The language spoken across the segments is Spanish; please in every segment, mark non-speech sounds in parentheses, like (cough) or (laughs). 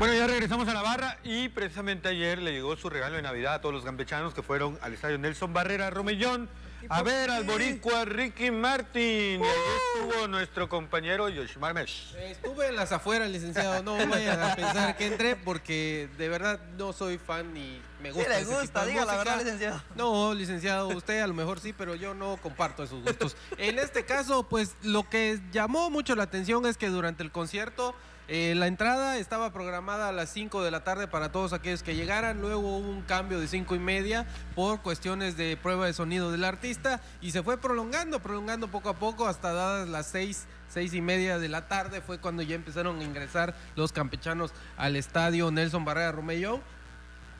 Bueno, ya regresamos a la barra y precisamente ayer le llegó su regalo de Navidad a todos los gambechanos que fueron al estadio Nelson Barrera Romellón a ver al boricua Ricky Martin. Y ahí estuvo nuestro compañero Yoshimar Mesh. Estuve en las afueras, licenciado. No (laughs) vayan a pensar que entré porque de verdad no soy fan ni me gusta. Sí le gusta, diga la verdad, licenciado. No, licenciado, usted a lo mejor sí, pero yo no comparto esos gustos. En este caso, pues lo que llamó mucho la atención es que durante el concierto eh, la entrada estaba programada a las 5 de la tarde para todos aquellos que llegaran, luego hubo un cambio de 5 y media por cuestiones de prueba de sonido del artista y se fue prolongando, prolongando poco a poco hasta dadas las 6 seis y media de la tarde fue cuando ya empezaron a ingresar los campechanos al estadio Nelson Barrera Romellón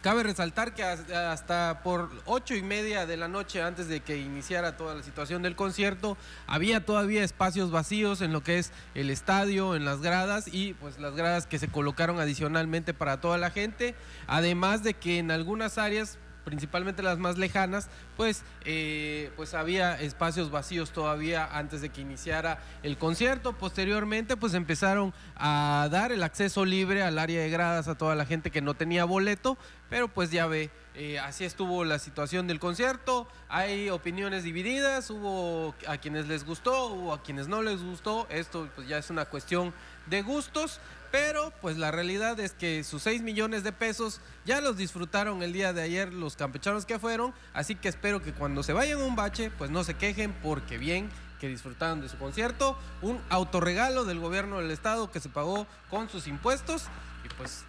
Cabe resaltar que hasta por ocho y media de la noche antes de que iniciara toda la situación del concierto, había todavía espacios vacíos en lo que es el estadio, en las gradas y pues las gradas que se colocaron adicionalmente para toda la gente, además de que en algunas áreas principalmente las más lejanas, pues, eh, pues había espacios vacíos todavía antes de que iniciara el concierto. Posteriormente, pues empezaron a dar el acceso libre al área de gradas a toda la gente que no tenía boleto, pero pues ya ve, eh, así estuvo la situación del concierto. Hay opiniones divididas, hubo a quienes les gustó, hubo a quienes no les gustó. Esto pues ya es una cuestión de gustos. Pero pues la realidad es que sus 6 millones de pesos ya los disfrutaron el día de ayer los campechanos que fueron, así que espero que cuando se vayan a un bache pues no se quejen porque bien que disfrutaron de su concierto, un autorregalo del gobierno del estado que se pagó con sus impuestos y pues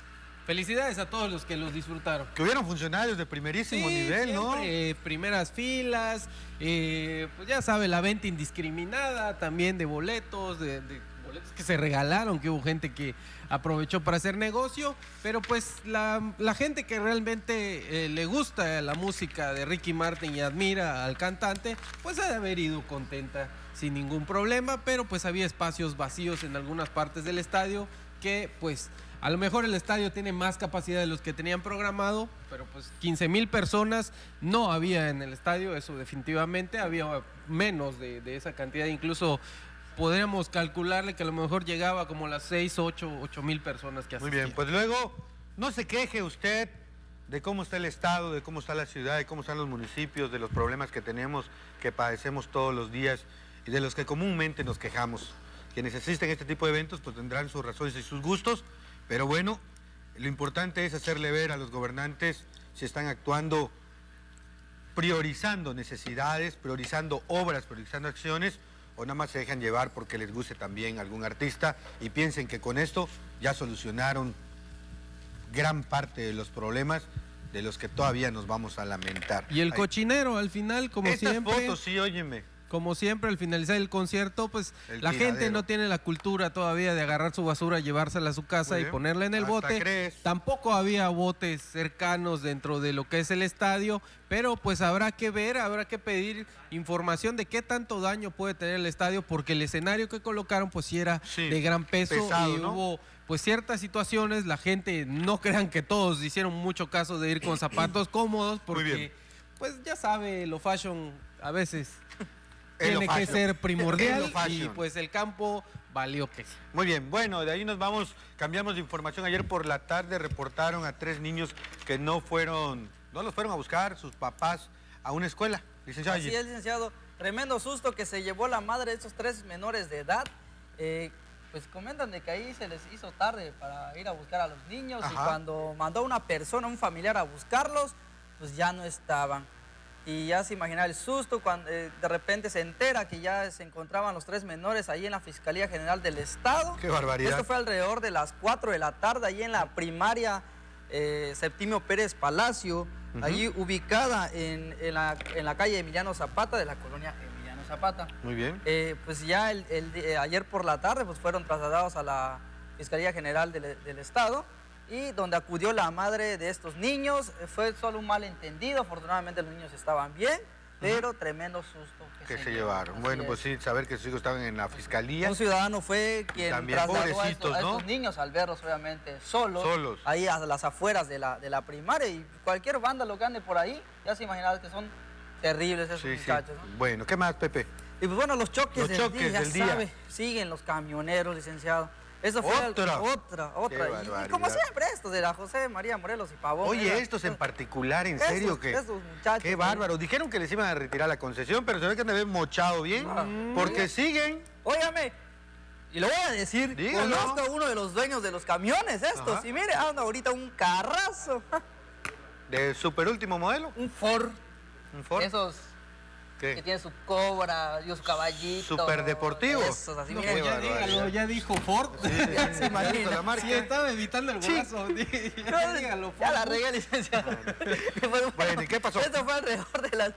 Felicidades a todos los que los disfrutaron. Que hubieron funcionarios de primerísimo nivel, ¿no? primeras filas, eh, pues ya sabe, la venta indiscriminada también de boletos, de que se regalaron, que hubo gente que aprovechó para hacer negocio, pero pues la, gente que realmente eh, le gusta la música de Ricky Martin y admira al cantante, pues ha de haber ido contenta sin ningún problema, pero pues había espacios vacíos en algunas partes del estadio que pues a lo mejor el estadio tiene más capacidad de los que tenían programado, pero pues 15 mil personas no había en el estadio, eso definitivamente, había menos de, de esa cantidad, incluso podríamos calcularle que a lo mejor llegaba como las 6, 8, 8 mil personas que asistían. Muy bien, pues luego no se queje usted de cómo está el estado, de cómo está la ciudad, de cómo están los municipios, de los problemas que tenemos, que padecemos todos los días y de los que comúnmente nos quejamos. Quienes asisten a este tipo de eventos pues tendrán sus razones y sus gustos, pero bueno, lo importante es hacerle ver a los gobernantes si están actuando priorizando necesidades, priorizando obras, priorizando acciones, o nada más se dejan llevar porque les guste también algún artista y piensen que con esto ya solucionaron gran parte de los problemas de los que todavía nos vamos a lamentar. Y el cochinero al final, como Estas siempre. fotos, sí, óyeme como siempre, al finalizar el concierto, pues la gente no tiene la cultura todavía de agarrar su basura, llevársela a su casa y ponerla en el bote. Tampoco había botes cercanos dentro de lo que es el estadio, pero pues habrá que ver, habrá que pedir información de qué tanto daño puede tener el estadio, porque el escenario que colocaron pues sí era de gran peso y hubo pues ciertas situaciones, la gente no crean que todos hicieron mucho caso de ir con zapatos (coughs) cómodos, porque pues ya sabe, lo fashion a veces tiene que ser primordial y pues el campo valió que sí. Muy bien, bueno, de ahí nos vamos, cambiamos de información. Ayer por la tarde reportaron a tres niños que no fueron, no los fueron a buscar sus papás a una escuela. Licenciado. Así es, licenciado. Tremendo susto que se llevó la madre de estos tres menores de edad. Eh, pues comentan de que ahí se les hizo tarde para ir a buscar a los niños y cuando mandó una persona, un familiar a buscarlos, pues ya no estaban. Y ya se imagina el susto cuando eh, de repente se entera que ya se encontraban los tres menores ahí en la Fiscalía General del Estado. ¡Qué barbaridad! Esto fue alrededor de las 4 de la tarde, ahí en la primaria eh, Septimio Pérez Palacio, ahí ubicada en, la, calle Emiliano Zapata de la colonia Emiliano Zapata. Muy bien. Eh, pues ya el, ayer por la tarde pues fueron trasladados a la Fiscalía General del, del Estado y donde acudió la madre de estos niños. Fue solo un malentendido, afortunadamente los niños estaban bien, pero tremendo susto que, se, llevaron. Bueno, pues sí, saber que sus hijos estaban en la fiscalía. Un ciudadano fue quien trasladó a estos, niños al verlos, obviamente, solos, solos, ahí a las afueras de la, de la primaria. Y cualquier banda que ande por ahí, ya se imaginaba que son terribles esos muchachos. Bueno, ¿qué más, Pepe? Y pues bueno, los choques, del, día, siguen los camioneros, licenciado. Eso fue otra, otra. otra. Y, como siempre, esto de la José María Morelos y Pavón. Oye, estos en (laughs) particular, en serio, que. muchachos. Qué bárbaro. Dijeron que les iban a retirar la concesión, pero se ve que me ven mochado bien. Ah. porque siguen. Óyame, y lo voy a decir, conozco a uno de los dueños de los camiones estos. Y mire, anda ahorita un carrazo. ¿De super último modelo? Un Ford. ¿Un Ford? Esos que tiene su cobra, dio su caballito. Super deportivo. Esos, así no, ya, dígalo, ya dijo Ford. Sí, ya se imagina. La marca. Sí, estaba evitando el brazo. (laughs) ya, dígalo, Ya la regué, licenciado. (laughs) bueno, ¿y qué pasó? Esto fue alrededor de las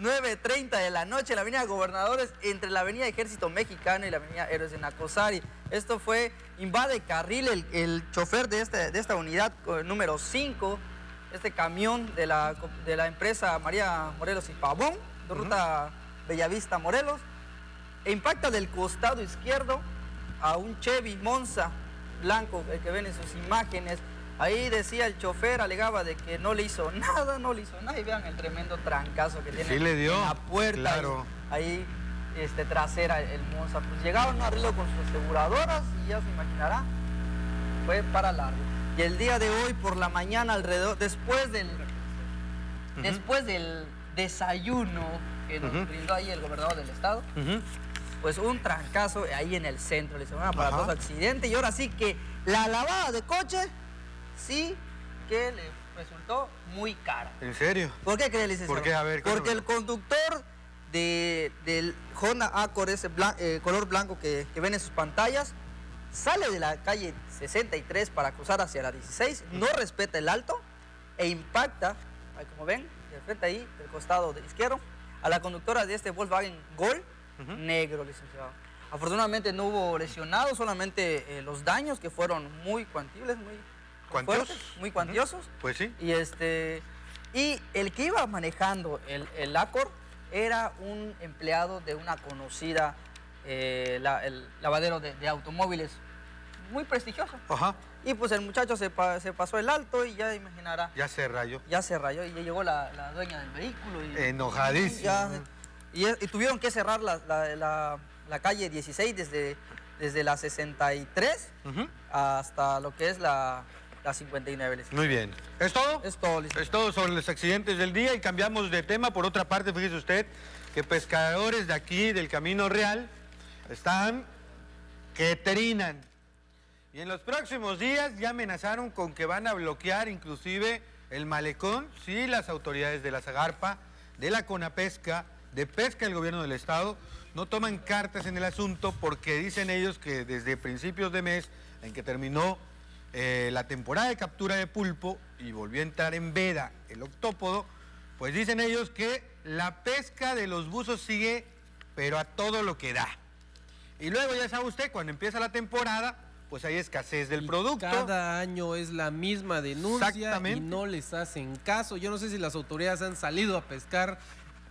9.30 de la noche en la avenida Gobernadores entre la avenida Ejército Mexicano y la avenida Héroes de Nacosari. Esto fue, invade carril el, el chofer de, este, de esta unidad número 5, este camión de la, de la empresa María Morelos y Pavón, ruta Bellavista Morelos, e impacta del costado izquierdo a un Chevy Monza blanco, el que ven en sus imágenes, Ahí decía el chofer, alegaba de que no le hizo (laughs) nada, no le hizo nada. Y vean el tremendo trancazo que tiene le dio, en la puerta. Claro. Ahí, este, trasera el Monza. Pues llegaron a arreglo con sus aseguradoras y ya se imaginará, fue para largo. Y el día de hoy por la mañana alrededor, después del, después del desayuno que nos brindó ahí el gobernador del estado, pues un trancazo ahí en el centro, le hicieron un aparatoso accidente y ahora sí que la lavada de coche sí que le resultó muy cara. ¿En serio? ¿Por qué cree, licenciado? ¿Por qué? A ver, Porque el conductor de, del Honda Accord, ese eh, color blanco que, ven en sus pantallas, sale de la calle 63 para cruzar hacia la 16, no respeta el alto e impacta, como ven, de frente ahí, del costado de izquierdo, a la conductora de este Volkswagen Gol negro, licenciado. Afortunadamente no hubo lesionados, solamente eh, los daños que fueron muy cuantibles, muy ¿Cuantiosos? muy cuantiosos. Pues sí. Y, este, y el que iba manejando el, el Acor era un empleado de una conocida, eh, el lavadero de, automóviles, muy prestigioso. Ajá. Y pues el muchacho se, se, pasó el alto y ya imaginará. Ya se rayó. Ya se rayó y ya llegó la, dueña del vehículo. Y, Enojadísimo. y, tuvieron que cerrar la, la, calle 16 desde, desde la 63 hasta lo que es la, 59. Muy bien. ¿Es todo? Es todo, Es todo sobre los accidentes del día y cambiamos de tema. Por otra parte, fíjese usted que pescadores de aquí, del Camino Real, están que trinan. Y en los próximos días ya amenazaron con que van a bloquear inclusive el malecón si las autoridades de la Zagarpa, de la Conapesca, de Pesca del Gobierno del Estado, no toman cartas en el asunto porque dicen ellos que desde principios de mes en que terminó eh, la temporada de captura de pulpo y volvió a entrar en veda el octópodo, pues dicen ellos que la pesca de los buzos sigue, pero a todo lo que da. Y luego ya sabe usted, cuando empieza la temporada, pues hay escasez del producto. Cada año es la misma denuncia y no les hacen caso. Yo no sé si las autoridades han salido a pescar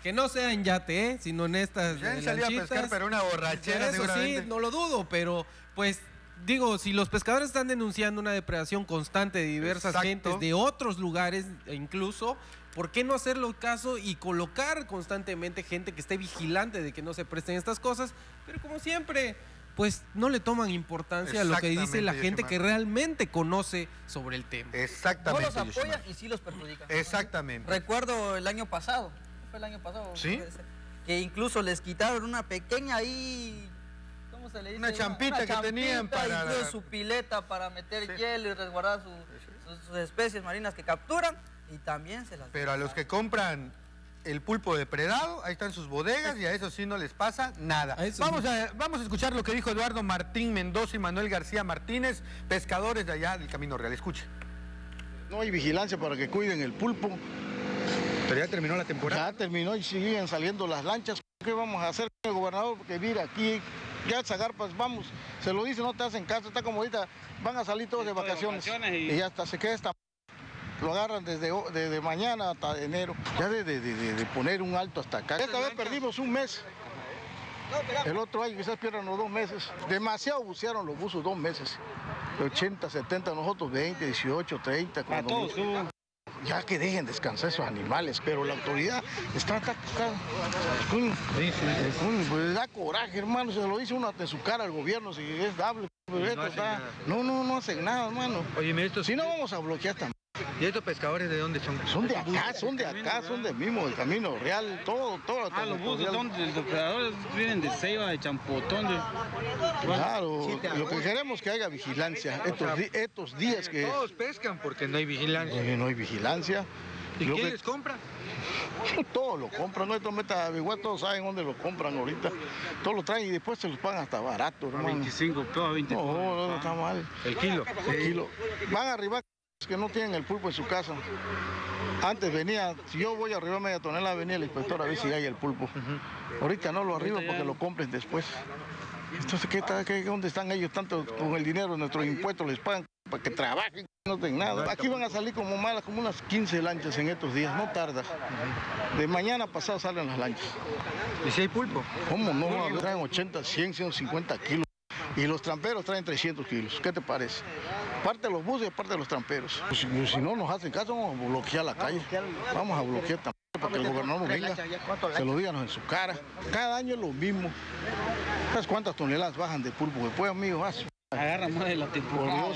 que no sea en yate, ¿eh? sino en estas. Ya han salido a pescar, pero una borrachera. Eso sí, no lo dudo, pero pues digo, si los pescadores están denunciando una depredación constante de diversas gentes de otros lugares e incluso, ¿por qué no hacerlo caso y colocar constantemente gente que esté vigilante de que no se presten estas cosas? Pero como siempre, pues no le toman importancia a lo que dice la gente que realmente conoce sobre el tema. Exactamente. No los apoyan y sí los perjudican. Exactamente. Recuerdo el año pasado, fue el año pasado? Sí. Que incluso les quitaron una pequeña ahí una champita que tenían para... Incluso su pileta para meter hielo y resguardar sus, especies marinas que capturan y también se las... Pero a los que compran el pulpo depredado, ahí están sus bodegas y a eso sí no les pasa nada. Vamos a, vamos a escuchar lo que dijo Eduardo Martín Mendoza y Manuel García Martínez, pescadores de allá del Camino Real. Escuche. No hay vigilancia para que cuiden el pulpo. Pero ya terminó la temporada. Ya terminó y siguen saliendo las lanchas. ¿Qué vamos a hacer, el gobernador? Porque mira, aquí ya Zagarpas, vamos, se lo dice, no te hacen caso, está como ahorita, van a salir todos de vacaciones, y... ya hasta se queda esta lo agarran desde, desde mañana hasta enero. Ya de, de, poner un alto hasta acá. Esta vez perdimos un mes. El otro año quizás pierdan los dos meses. Demasiado bucearon los buzos dos meses. 80, 70, nosotros 20, 18, 30. Cuando ya que dejen descansar esos animales, pero la autoridad está, está, está pues da coraje, hermano, se lo dice uno ante su cara al gobierno, si es dable. no, no, no hacen nada, hermano. Oye, esto si no vamos a bloquear esta ¿Y estos pescadores de dónde son? Son de acá, son de acá, son del mismo, del camino real, todo, todo. Ah, los buses son, los operadores vienen de Ceiba, de Champotón. De... Claro, lo que queremos es que haya vigilancia. Estos, estos días que... Todos pescan porque no hay vigilancia. no hay vigilancia. ¿Y quién les compra? (laughs) Todos lo compran, nuestros meta todos saben dónde lo compran ahorita. Todos lo traen y después se los pagan hasta barato, hermano. 25, todo 20. No, no, está mal. El kilo. El kilo. Van a arribar que no tienen el pulpo en su casa. Antes venía, si yo voy a arriba media tonelada, venía el inspector a ver si hay el pulpo. Ahorita no lo arriba porque lo compren después. Entonces, ¿qué, qué, ¿dónde están ellos tanto con el dinero nuestros impuestos? Les pagan para que trabajen, no tengan nada. Aquí van a salir como malas, como unas 15 lanchas en estos días, no tarda. De mañana pasado salen las lanchas. ¿Y si hay pulpo? ¿Cómo no? Traen 80, 100, 150 kilos. Y los tramperos traen 300 kilos. ¿Qué te parece? Parte de los buses y parte de los tramperos. Pues, pues, si no nos hacen caso, vamos a bloquear la calle. Vamos a bloquear también para que el gobernador venga, se lo digan en su cara. Cada año es lo mismo. ¿Sabes cuántas toneladas bajan de pulpo? Después, amigo, vas. Agarran más de la temporada.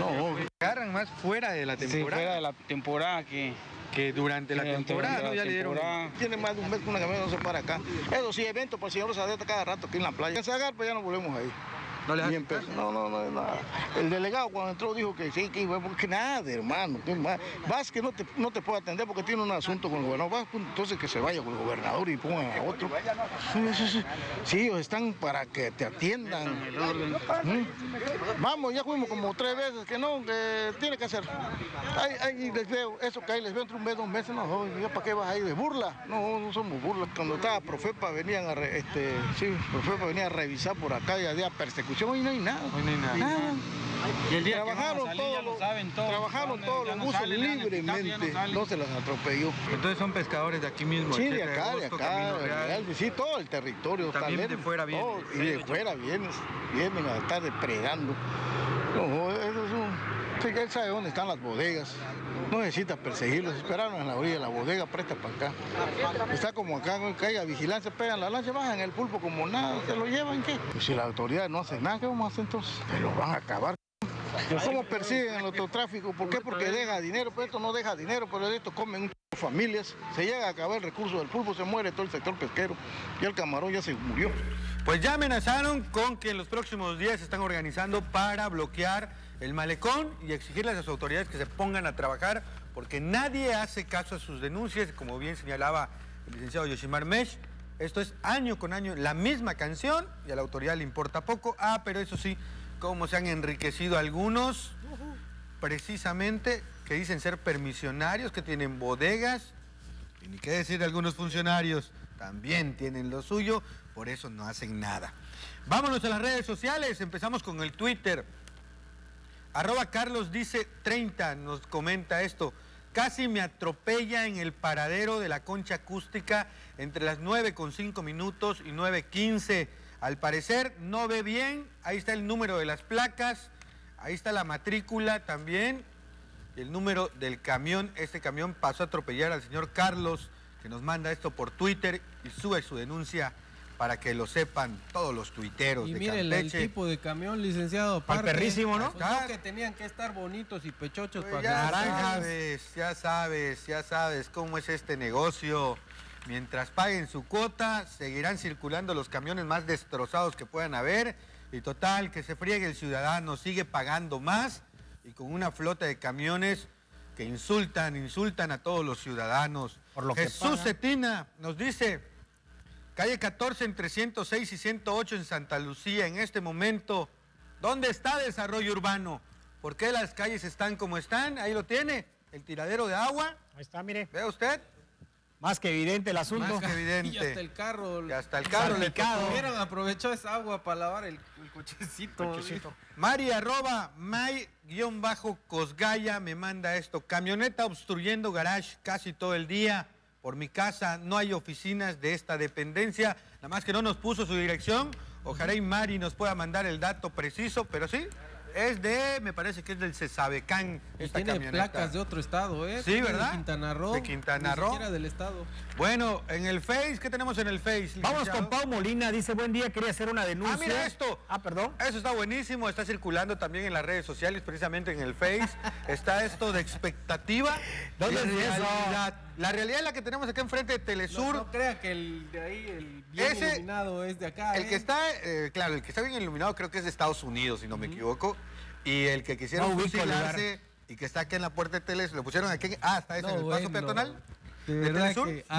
No, agarran más fuera de la temporada. fuera de la temporada que que durante la temporada, ¿no? ya le dieron. Tiene más de un mes que una camioneta no se para acá. Eso sí, evento por el señor Sadeta cada rato aquí en la playa. En Sagar, pues ya no volvemos ahí. No le No, no, no, nada. El delegado cuando entró dijo que sí, que porque nada, hermano. Vas que no te, no te puede atender porque tiene un asunto con el gobernador. Vas entonces que se vaya con el gobernador y pongan a otro. Sí, ellos están para que te atiendan. ¿Mm? Vamos, ya fuimos como tres veces que no, que tiene que hacer. Ahí, les veo, eso que ahí les veo entre un mes, dos meses, no, ¿para qué vas ahí de burla? No, no somos burla. Cuando estaba Profepa venían a, este, sí, Profepa venía a revisar por acá y había persecución hoy no hay nada. Hoy no hay nada. Y el día trabajaron que todos, saben todos, trabajaron todos los buses libremente, no, se los atropelló. Entonces son pescadores de aquí mismo. Sí, de acá, de, acá, real, sí, todo el territorio. También de fuera vienen. y de fuera vienen, vienen a estar depredando. No, eso es un él sabe dónde están las bodegas. No necesita perseguirlos. Esperaron en la orilla de la bodega, presta para acá. Está como acá, caiga vigilancia, pegan la lancha, bajan el pulpo como nada. ¿Se lo llevan qué? Pues si la autoridad no hace nada, ¿qué vamos a hacer entonces? Se lo van a acabar. ¿Cómo persiguen el autotráfico? ¿Por qué? Porque deja dinero, pero esto no deja dinero, pero esto comen familias, se llega a acabar el recurso del pulpo, se muere todo el sector pesquero y el camarón ya se murió. Pues ya amenazaron con que en los próximos días se están organizando para bloquear el malecón y exigirle a las autoridades que se pongan a trabajar porque nadie hace caso a sus denuncias, como bien señalaba el licenciado Yoshimar Mesh. Esto es año con año la misma canción y a la autoridad le importa poco. Ah, pero eso sí, cómo se han enriquecido algunos, precisamente, que dicen ser permisionarios, que tienen bodegas, y ni qué decir de algunos funcionarios, también tienen lo suyo, por eso no hacen nada. Vámonos a las redes sociales, empezamos con el Twitter. Arroba Carlos dice 30, nos comenta esto. Casi me atropella en el paradero de la concha acústica entre las 9 con 5 minutos y 9.15. Al parecer no ve bien, ahí está el número de las placas, ahí está la matrícula también, el número del camión. Este camión pasó a atropellar al señor Carlos, que nos manda esto por Twitter y sube su denuncia para que lo sepan todos los tuiteros y miren el tipo de camión, licenciado. Aparte, perrísimo, ¿no? Pues que tenían que estar bonitos y pechochos pues para ya sabes, ya sabes, ya sabes cómo es este negocio. Mientras paguen su cuota, seguirán circulando los camiones más destrozados que puedan haber. Y total, que se friegue el ciudadano, sigue pagando más y con una flota de camiones que insultan, insultan a todos los ciudadanos. Por lo Jesús Cetina nos dice, Calle 14 entre 106 y 108 en Santa Lucía. En este momento, ¿dónde está desarrollo urbano? ¿Por qué las calles están como están? Ahí lo tiene, el tiradero de agua. Ahí está, mire. ¿Ve usted? Más que evidente el asunto. Más que evidente. (laughs) Y hasta el carro. Y hasta el carro le Vieron, aprovechó esa agua para lavar el, cochecito. cochecito. Mari arroba may-cosgaya me manda esto. Camioneta obstruyendo garage casi todo el día por mi casa no hay oficinas de esta dependencia, nada más que no nos puso su dirección. Ojalá y Mari nos pueda mandar el dato preciso, pero sí, es de, me parece que es del Cesabecán. Esta tiene placas de otro estado, ¿eh? Sí, ¿verdad? De Quintana Roo. De Quintana Roo. del estado. Bueno, en el Face, ¿qué tenemos en el Face? Vamos con Pau Molina, dice, buen día, quería hacer una denuncia. Ah, mira esto. Ah, perdón. Eso está buenísimo, está circulando también en las redes sociales, precisamente en el Face. está esto de expectativa. ¿Dónde es realidad. La realidad es la que tenemos acá enfrente de Telesur. No, crea que el de ahí, el bien iluminado es de acá. El que ¿eh? está, eh, claro, el que está bien iluminado creo que es de Estados Unidos, si no me equivoco. Y el que quisieron fusilarse y que está aquí en la puerta de Telesur, lo pusieron aquí. Ah, está ese en el paso peatonal. De,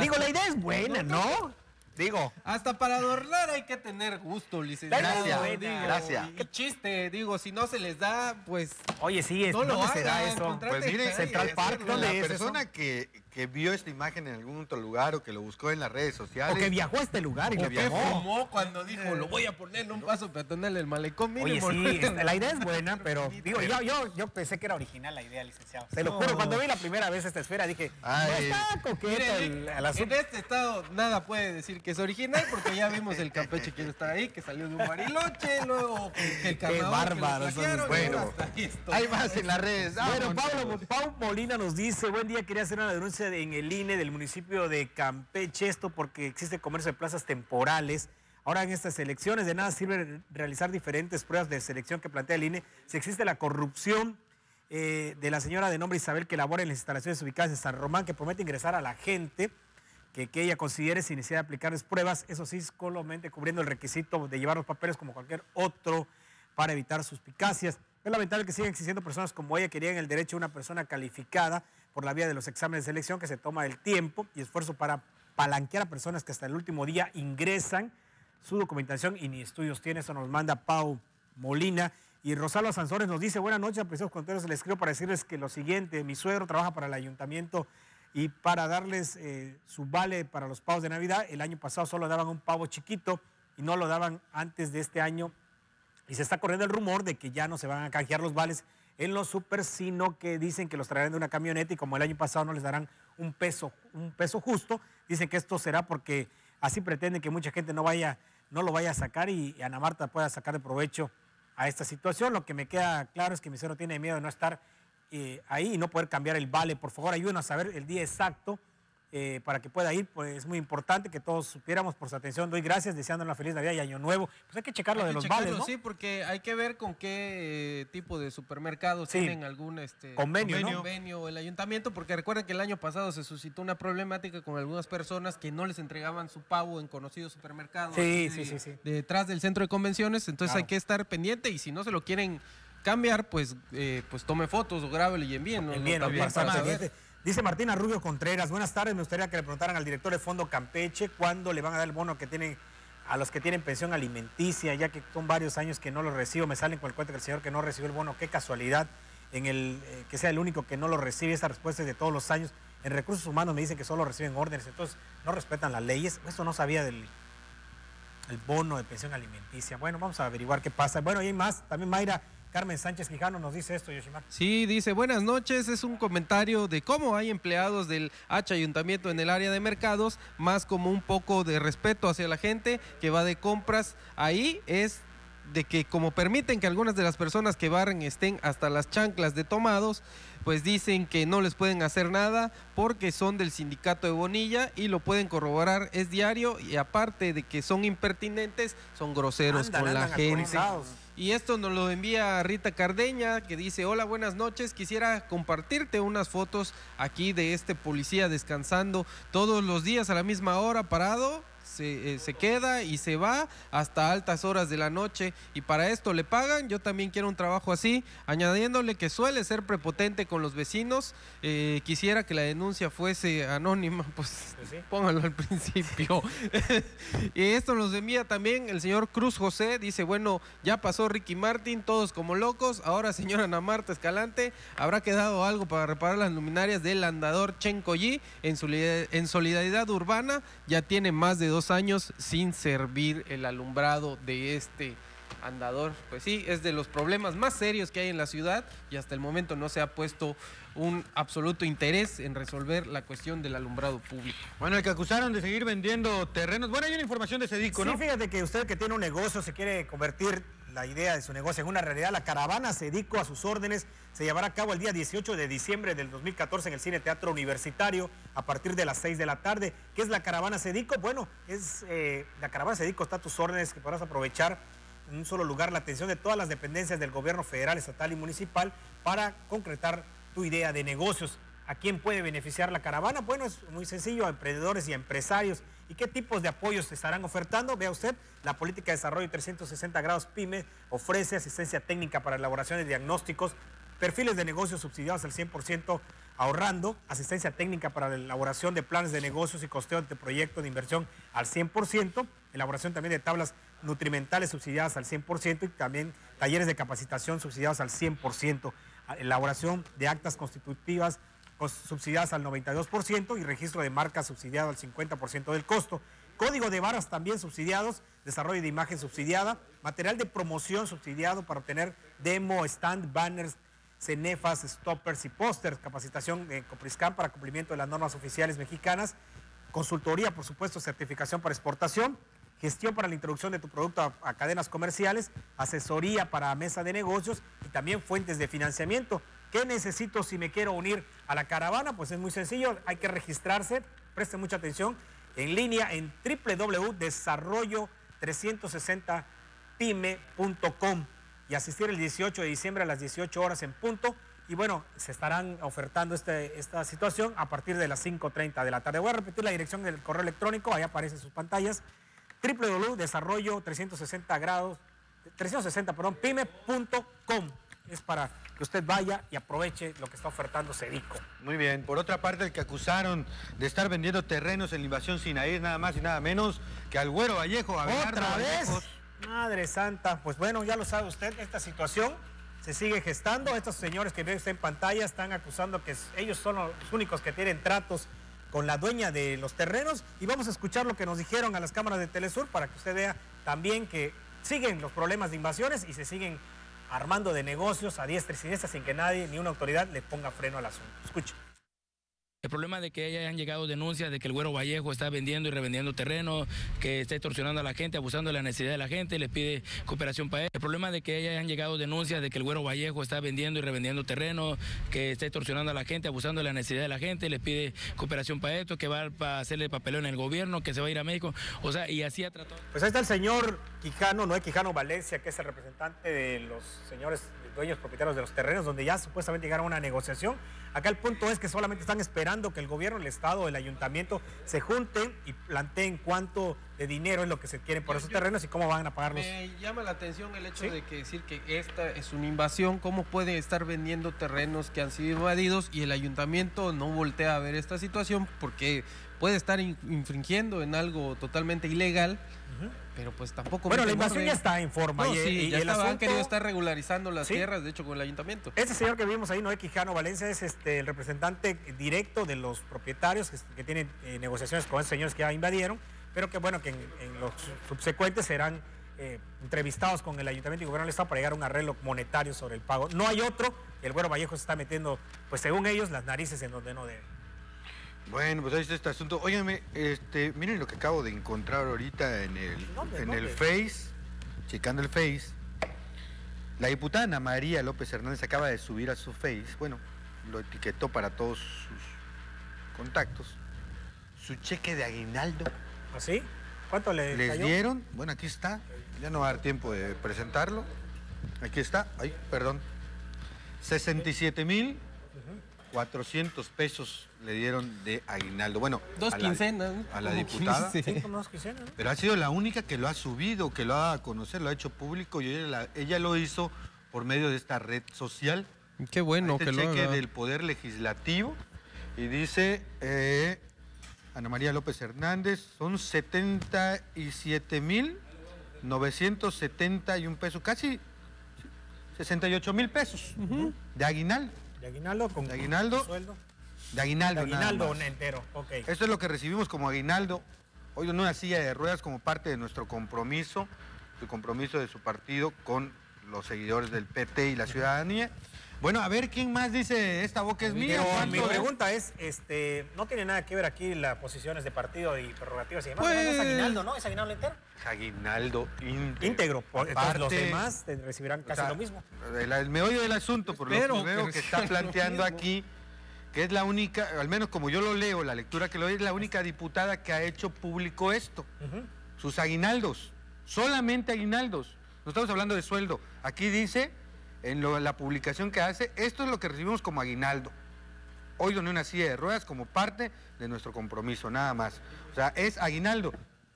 Digo, la idea es buena, ¿no? Digo. Hasta para adornar hay que tener gusto, licenciado. Gracias, gracias. Qué chiste, digo, si no se les da, pues. Oye, sí, es, no ¿dónde será eso? Pues miren, Central Park, ¿dónde es? La persona que, que vio esta imagen en algún otro lugar o que lo buscó en las redes sociales. O que viajó a este lugar y o lo que fumó cuando dijo, lo voy a poner en un paso peatonal el malecón mínimo. Oye, sí, (laughs) la idea es buena, pero (laughs) digo, yo, yo, yo, pensé que era original la idea, licenciado. Se lo juro, cuando vi la primera vez esta esfera dije, Ay, no está coqueto el, En este estado nada puede decir que es original porque ya vimos el Campeche que está ahí, que salió de un bariloche, luego el Qué bárbaro. Bueno, hay más en las redes. Bueno, Pablo, Pau Molina nos dice, buen día, quería hacer una denuncia en el INE del municipio de Campeche, esto porque existe comercio de plazas temporales. Ahora en estas elecciones de nada sirve realizar diferentes pruebas de selección que plantea el INE si existe la corrupción eh, de la señora de nombre Isabel que labora en las instalaciones ubicadas en San Román, que promete ingresar a la gente, que, ella considere sin necesidad de aplicarles pruebas, eso sí, solamente cubriendo el requisito de llevar los papeles como cualquier otro para evitar suspicacias. Es lamentable que sigan existiendo personas como ella que el derecho a una persona calificada por la vía de los exámenes de selección, que se toma el tiempo y esfuerzo para palanquear a personas que hasta el último día ingresan su documentación y ni estudios tiene. Eso nos manda Pau Molina. Y Rosalba Sansores nos dice, buenas noches, apreciados conteros, les escribo para decirles que lo siguiente, mi suegro trabaja para el ayuntamiento y para darles eh, su vale para los pavos de Navidad, el año pasado solo daban un pavo chiquito y no lo daban antes de este año. Y se está corriendo el rumor de que ya no se van a canjear los vales en los super, sino que dicen que los traerán de una camioneta y como el año pasado no les darán un peso, un peso justo, dicen que esto será porque así pretenden que mucha gente no vaya, no lo vaya a sacar y Ana Marta pueda sacar de provecho a esta situación. Lo que me queda claro es que mi cero tiene miedo de no estar eh, ahí y no poder cambiar el vale. Por favor, ayúdenos a saber el día exacto eh, para que pueda ir, pues es muy importante que todos supiéramos por su atención. Doy gracias, deseando una feliz Navidad y Año Nuevo. Pues hay que checar lo de los vales, ¿no? Sí, porque hay que ver con qué eh, tipo de supermercados tienen algún este, convenio, convenio el ayuntamiento, porque recuerden que el año pasado se suscitó una problemática con algunas personas que no les entregaban su pavo en conocidos supermercados sí, sí, sí, detrás del centro de convenciones, entonces hay que estar pendiente y si no se lo quieren cambiar, pues, eh, pues tome fotos o grábelo y envíen. ¿no? Dice Martina Rubio Contreras, buenas tardes, me gustaría que le preguntaran al director de Fondo Campeche cuándo le van a dar el bono que tienen a los que tienen pensión alimenticia, ya que son varios años que no lo recibo, me salen con el cuento que señor que no recibió el bono, qué casualidad en el eh, que sea el único que no lo recibe, esa respuesta es de todos los años. En recursos humanos me dicen que solo reciben órdenes, entonces no respetan las leyes. Eso no sabía del el bono de pensión alimenticia. Bueno, vamos a averiguar qué pasa. Bueno, y hay más. También Mayra Carmen Sánchez Quijano nos dice esto, Yoshimar. Sí, dice, buenas noches, es un comentario de cómo hay empleados del H Ayuntamiento en el área de mercados, más como un poco de respeto hacia la gente que va de compras. Ahí es de que como permiten que algunas de las personas que barren estén hasta las chanclas de tomados, pues dicen que no les pueden hacer nada porque son del sindicato de Bonilla y lo pueden corroborar, es diario y aparte de que son impertinentes, son groseros con la gente. Y esto nos lo envía Rita Cardeña, que dice, hola, buenas noches, quisiera compartirte unas fotos aquí de este policía descansando todos los días a la misma hora parado eh, se, queda y se va hasta altas horas de la noche y para esto le pagan. Yo también quiero un trabajo así, añadiéndole que suele ser prepotente con los vecinos. Eh, quisiera que la denuncia fuese anónima, (laughs) pues, pues póngalo al principio. (laughs) y esto nos envía también el señor Cruz José, dice, bueno, ya pasó Ricky Martin, todos como locos, ahora señora Ana Marta Escalante, habrá quedado algo para reparar las luminarias del andador Chencoyi en, en solidaridad urbana, ya tiene más de dos años sin servir el alumbrado de este andador. Pues sí, es de los problemas más serios que hay en la ciudad y hasta el momento no se ha puesto un absoluto interés en resolver la cuestión del alumbrado público. Bueno, el que acusaron de seguir vendiendo terrenos. Bueno, hay una información de Sedico, ¿no? Sí, fíjate que usted que tiene un negocio se quiere convertir la idea de su negocio en una realidad. La caravana Sedico a sus órdenes se llevará a cabo el día 18 de diciembre del 2014 en el Cine Teatro Universitario a partir de las 6 de la tarde. ¿Qué es la caravana Sedico? Bueno, es eh, la caravana Sedico está a tus órdenes que podrás aprovechar en un solo lugar la atención de todas las dependencias del gobierno federal, estatal y municipal para concretar tu idea de negocios. ¿A quién puede beneficiar la caravana? Bueno, es muy sencillo, a emprendedores y empresarios. ¿Y qué tipos de apoyos se estarán ofertando? Vea usted, la Política de Desarrollo 360 Grados PYME ofrece asistencia técnica para elaboración de diagnósticos, perfiles de negocios subsidiados al 100% ahorrando, asistencia técnica para la elaboración de planes de negocios y costeo de proyectos de inversión al 100%, elaboración también de tablas nutrimentales subsidiadas al 100% y también talleres de capacitación subsidiados al 100%, elaboración de actas constitutivas subsidiadas al 92% y registro de marcas subsidiado al 50% del costo. Código de varas también subsidiados, desarrollo de imagen subsidiada, material de promoción subsidiado para obtener demo, stand, banners, cenefas, stoppers y pósters, capacitación en Copriscan para cumplimiento de las normas oficiales mexicanas, consultoría, por supuesto, certificación para exportación, gestión para la introducción de tu producto a, cadenas comerciales, asesoría para mesa de negocios y también fuentes de financiamiento. ¿Qué necesito si me quiero unir a la caravana? Pues es muy sencillo, hay que registrarse, preste mucha atención, en línea en www.desarrollo360pyme.com y asistir el 18 de diciembre a las 18 horas en punto. Y bueno, se estarán ofertando este, esta situación a partir de las 5.30 de la tarde. Voy a repetir la dirección del correo electrónico, ahí aparecen sus pantallas, www.desarrollo360 grados, 360, perdón, pyme.com. Es para que usted vaya y aproveche lo que está ofertando Cedico. Muy bien. Por otra parte, el que acusaron de estar vendiendo terrenos en la invasión Sinaí nada más y nada menos que al Güero Vallejo. A ¿Otra vez? Madre santa. Pues bueno, ya lo sabe usted, esta situación se sigue gestando. Estos señores que ve usted en pantalla están acusando que ellos son los únicos que tienen tratos con la dueña de los terrenos. Y vamos a escuchar lo que nos dijeron a las cámaras de Telesur para que usted vea también que siguen los problemas de invasiones y se siguen armando de negocios a diestra y siniestra sin que nadie ni una autoridad le ponga freno al asunto. Escuche. El problema de que hayan llegado denuncias de que el Güero Vallejo está vendiendo y revendiendo terreno, que está extorsionando a la gente, abusando de la necesidad de la gente, le pide cooperación para él. El problema de que hayan llegado denuncias de que el Güero Vallejo está vendiendo y revendiendo terreno, que está extorsionando a la gente, abusando de la necesidad de la gente, le pide cooperación para esto, que va a hacerle papeleo en el gobierno, que se va a ir a México. O sea, y así ha tratado. Pues ahí está el señor Quijano, no es Quijano Valencia, que es el representante de los señores dueños propietarios de los terrenos, donde ya supuestamente llegaron a una negociación. Acá el punto es que solamente están esperando que el gobierno, el Estado, el ayuntamiento se junten y planteen cuánto de dinero es lo que se quiere por esos terrenos y cómo van a pagarlos. Me llama la atención el hecho de que decir que esta es una invasión, cómo pueden estar vendiendo terrenos que han sido invadidos y el ayuntamiento no voltea a ver esta situación porque puede estar infringiendo en algo totalmente ilegal. Pero pues tampoco. Bueno, la invasión ya está en forma. y, sí, ya el han querido estar regularizando las tierras, de hecho, con el ayuntamiento. Ese señor que vimos ahí, Noé Quijano Valencia, es este, el representante directo de los propietarios que, tienen eh, negociaciones con esos señores que ya invadieron, pero que bueno, que en, los subsecuentes serán eh, entrevistados con el ayuntamiento y gobierno del Estado para llegar a un arreglo monetario sobre el pago. No hay otro, el Güero Vallejo se está metiendo, pues según ellos, las narices en donde no debe. Bueno, pues ahí está este asunto. Óigame, este, miren lo que acabo de encontrar ahorita en el, en el Face, checando el Face. La diputada Ana María López Hernández acaba de subir a su Face, bueno, lo etiquetó para todos sus contactos, su cheque de aguinaldo. ¿Así? ¿Ah, ¿Cuánto le Les dieron? Bueno, aquí está. Ya no va a dar tiempo de presentarlo. Aquí está. Ay, perdón. 67 mil 400 pesos le dieron de aguinaldo. Bueno, dos a quincenas. La, a la diputada. Pero ha sido la única que lo ha subido, que lo ha a conocer, lo ha hecho público y ella, lo hizo por medio de esta red social. Qué bueno este que lo cheque del Poder Legislativo y dice eh, Ana María López Hernández, son 77 mil 971 pesos, casi 68 mil pesos de aguinaldo. ¿De aguinaldo? Con, ¿De aguinaldo? sueldo? De aguinaldo. De aguinaldo entero, ok. Esto es lo que recibimos como aguinaldo. Hoy en una silla de ruedas como parte de nuestro compromiso, el compromiso de su partido con los seguidores del PT y la ciudadanía. Bueno, a ver quién más dice esta boca es mía. Mi pregunta es, este, no tiene nada que ver aquí las posiciones de partido y prerrogativas y demás. Pues- Es aguinaldo, ¿no? Es aguinaldo entero. Aguinaldo íntegro. Íntegro. Por- entonces los Aparte, demás recibirán o casi sea, lo mismo. El, el meollo del asunto, por Espero (laughs) lo que veo que está planteando aquí, que es la única, al menos como yo lo leo, la lectura que lo doy, es la única diputada que ha hecho público esto. Sus aguinaldos. Solamente aguinaldos. No estamos hablando de sueldo. Aquí dice, en lo- la publicación que hace, esto es lo que recibimos como aguinaldo. Hoy doné una silla de ruedas como parte de nuestro compromiso, nada más. O sea, es aguinaldo.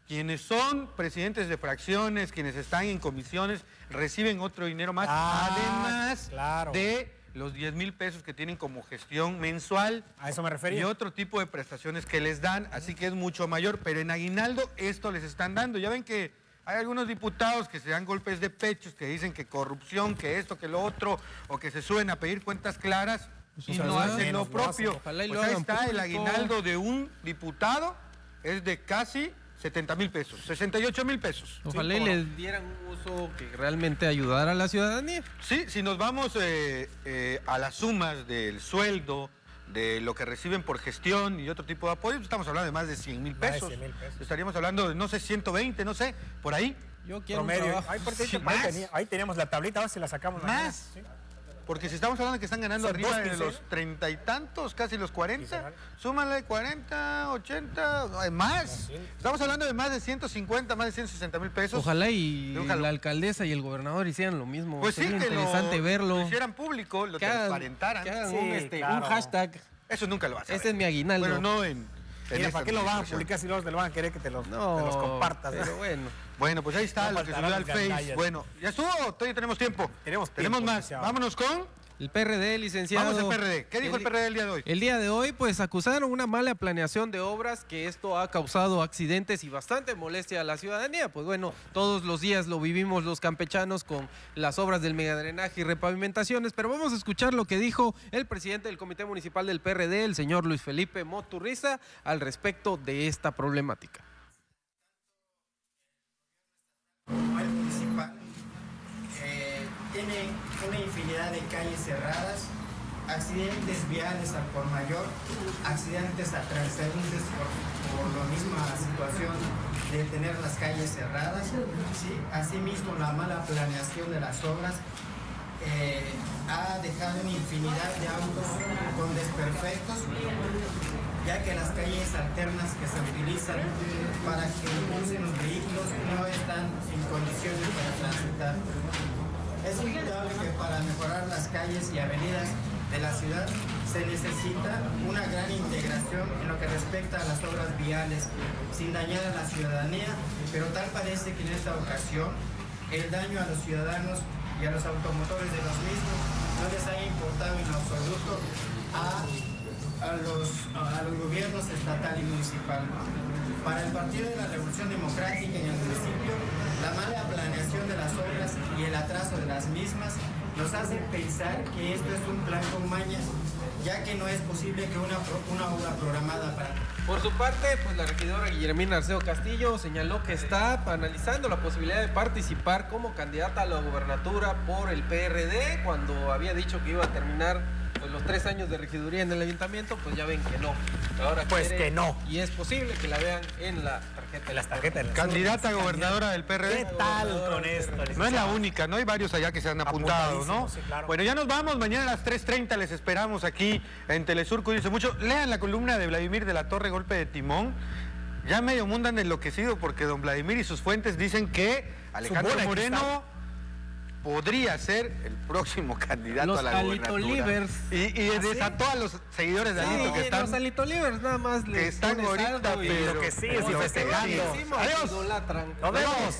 Quienes son presidentes de fracciones, quienes están en comisiones, reciben otro dinero más, Ah, además claro. de los 10 mil pesos que tienen como gestión mensual A eso me y refería. otro tipo de prestaciones que les dan, así que es mucho mayor, pero en aguinaldo esto les están dando. Ya ven que hay algunos diputados que se dan golpes de pechos, que dicen que corrupción, que esto, que lo otro, o que se suben a pedir cuentas claras y no hacen lo propio. Ojalá y Pues lo ahí está, el aguinaldo de un diputado es de casi 70 mil pesos, 68 mil pesos. Ojalá y cómo no. les dieran un uso que realmente ayudara a la ciudadanía. Sí, si nos vamos eh, eh, a las sumas del sueldo, de lo que reciben por gestión y otro tipo de apoyo, estamos hablando de más de 100 mil pesos. 100 mil pesos. Estaríamos hablando de, no sé, 120, no sé, por ahí. Yo quiero un Promedio. trabajo. Ahí, por Sí, ahí, más. tenía- ahí teníamos la tablita, a ver si la sacamos. mañana. Más. Sí. Porque si estamos hablando de que están ganando arriba dos de los treinta y tantos, casi los 40, Quincenal. súmale 40, 80, no, hay más. Así. Estamos hablando de más de 150, más de 160 mil pesos. Ojalá y la alcaldesa y el gobernador hicieran lo mismo. Pues sí, Sería que lo, interesante verlo. lo hicieran público, lo Que transparentaran. que hagan Sí, un, este, un hashtag. Eso nunca lo a Ese es mi aguinaldo. Bueno, no en... en Mira, ¿para qué lo van a publicar si luego te lo van a querer que te los, No, te los compartas? pero bueno. Bueno, pues ahí está No lo que subió al Face. Bueno, ¿ya estuvo? Todavía tenemos tiempo. Tenemos Tenemos más. licenciado. Vámonos con... El PRD, licenciado. Vamos al PRD. ¿Qué dijo el di- PRD el día de hoy? El día de hoy, pues acusaron una mala planeación de obras, que esto ha causado accidentes y bastante molestia a la ciudadanía. Pues bueno, todos los días lo vivimos los campechanos con las obras del megadrenaje y repavimentaciones, pero vamos a escuchar lo que dijo el presidente del Comité Municipal del PRD, el señor Luis Felipe Moturriza, al respecto de esta problemática. Como el municipal eh, tiene una infinidad de calles cerradas, accidentes viales al por mayor, accidentes a transeúntes por, por la misma situación de tener las calles cerradas. ¿sí? Asimismo, la mala planeación de las obras eh, ha dejado una infinidad de autos con desperfectos ya que las calles alternas que se utilizan para que usen los vehículos no están en condiciones para transitar. Es indudable que para mejorar las calles y avenidas de la ciudad se necesita una gran integración en lo que respecta a las obras viales, sin dañar a la ciudadanía, pero tal parece que en esta ocasión el daño a los ciudadanos y a los automotores de los mismos no les ha importado en absoluto a a los, a los gobiernos estatal y municipal. Para el Partido de la Revolución Democrática en el municipio, la mala planeación de las obras y el atraso de las mismas nos hacen pensar que esto es un plan con mañas, ya que no es posible que una, una obra programada para Por su parte, pues la regidora Guillermina Arceo Castillo señaló que está analizando la posibilidad de participar como candidata a la gubernatura por el PRD, cuando había dicho que iba a terminar pues, los tres años de regiduría en el ayuntamiento, pues ya ven que no. Ahora Pues quiere- que no. Y es posible que la vean en la tarjeta. En las tarjetas. las- Candidata a gobernadora del ¿Qué PRD. tal con esto? No es la única, ¿no? Hay varios allá que se han apuntado, ¿no? Apuntadísimos, sí, claro. Bueno, ya nos vamos. Mañana a las 3.30 les esperamos aquí en Telesur. Cuídense mucho. Lean la columna de Vladimir de la Torre Golpe de Timón. Ya medio mundo han enloquecido porque don Vladimir y sus fuentes dicen que Alejandro Moreno podría ser el próximo candidato Los a la Alito gobernatura. Y, y ¿Ah, sí? desató a los seguidores de Sí, Alito que los están... Alito Livers nada más que están ahorita, y pero- festejando. Adiós. idolatran. Nos vemos.